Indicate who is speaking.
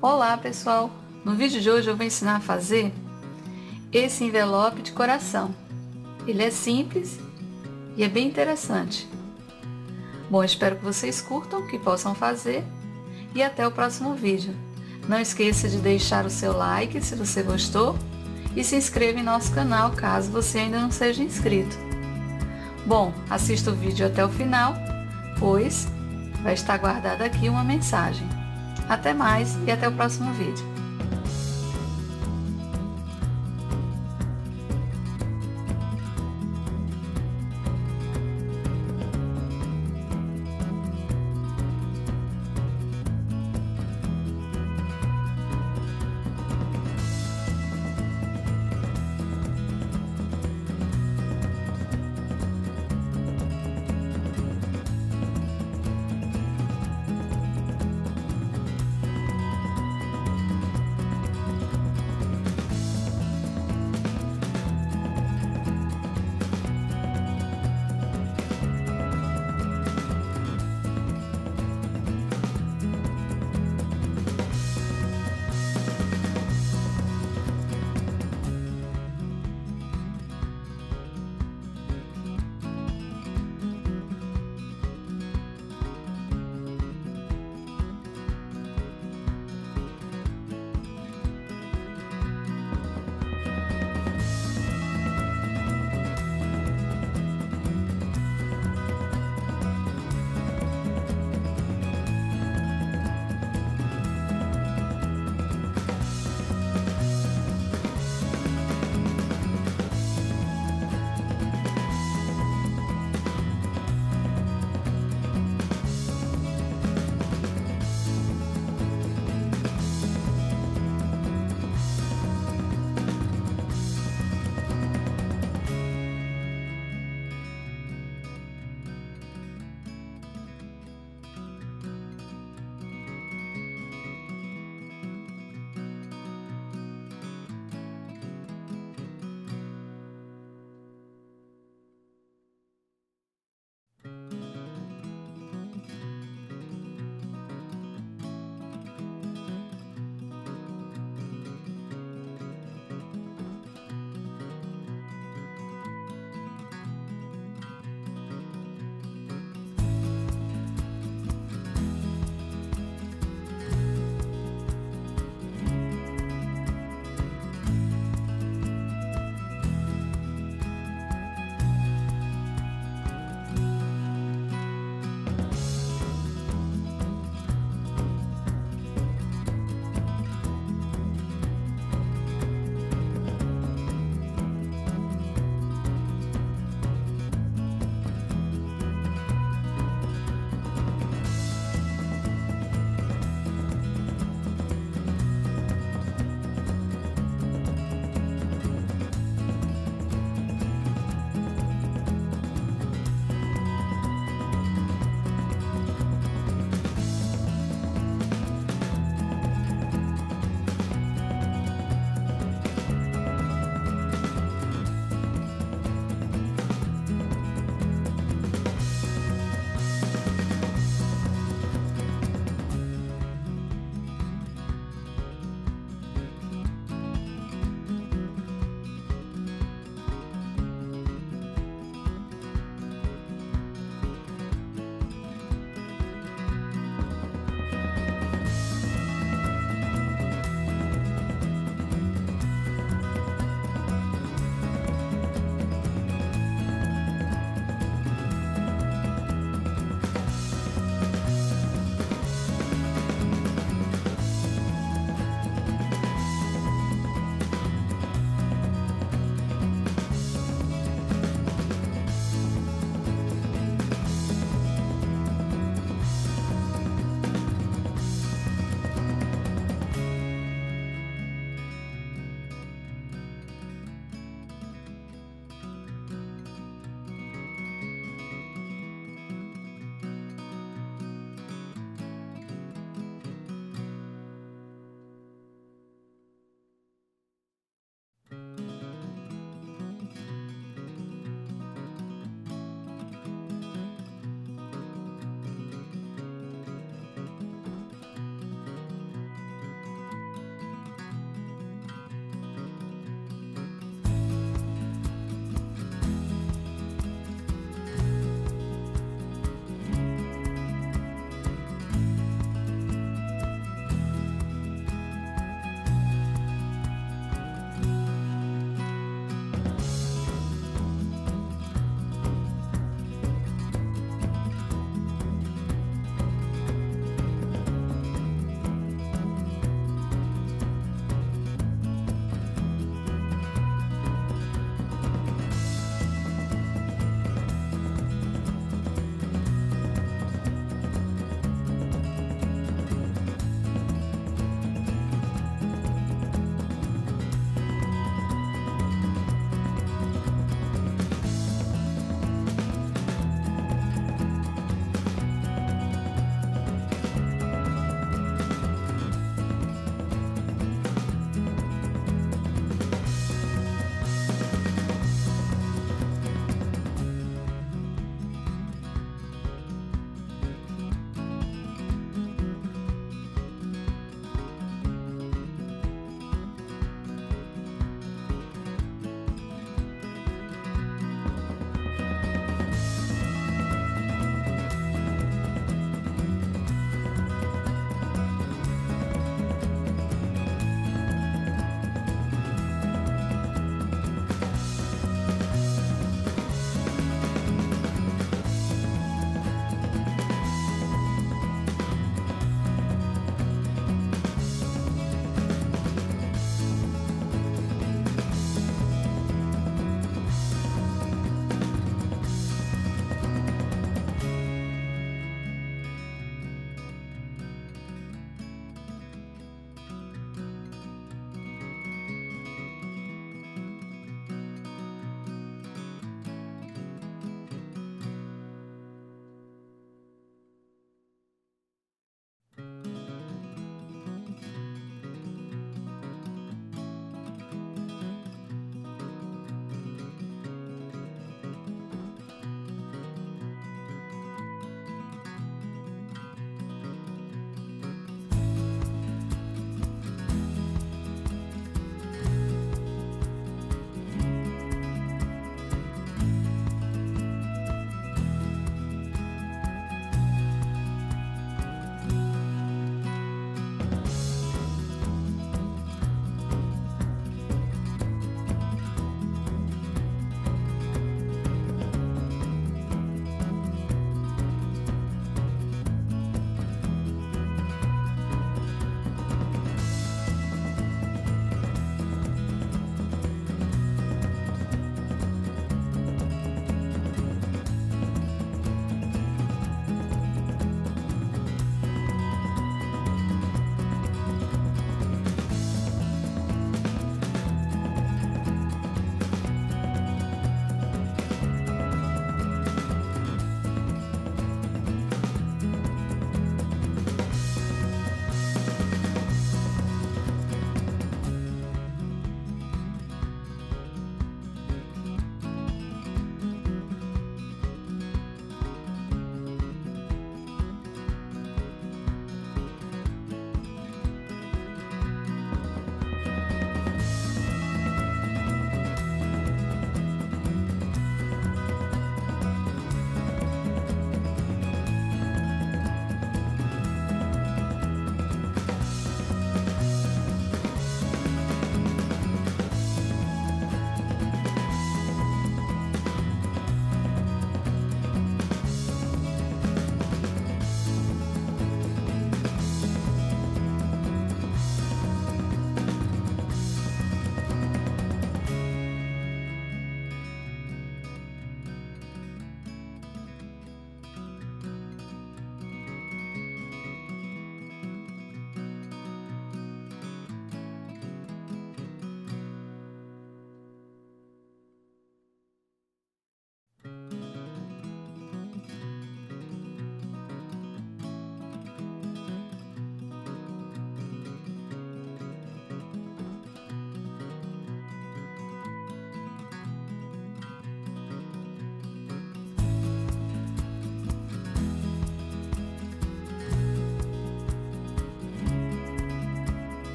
Speaker 1: Olá pessoal! No vídeo de hoje eu vou ensinar a fazer esse envelope de coração. Ele é simples e é bem interessante. Bom, espero que vocês curtam, que possam fazer e até o próximo vídeo. Não esqueça de deixar o seu like se você gostou e se inscreva em nosso canal caso você ainda não seja inscrito. Bom, assista o vídeo até o final, pois vai estar guardada aqui uma mensagem. Até mais e até o próximo vídeo.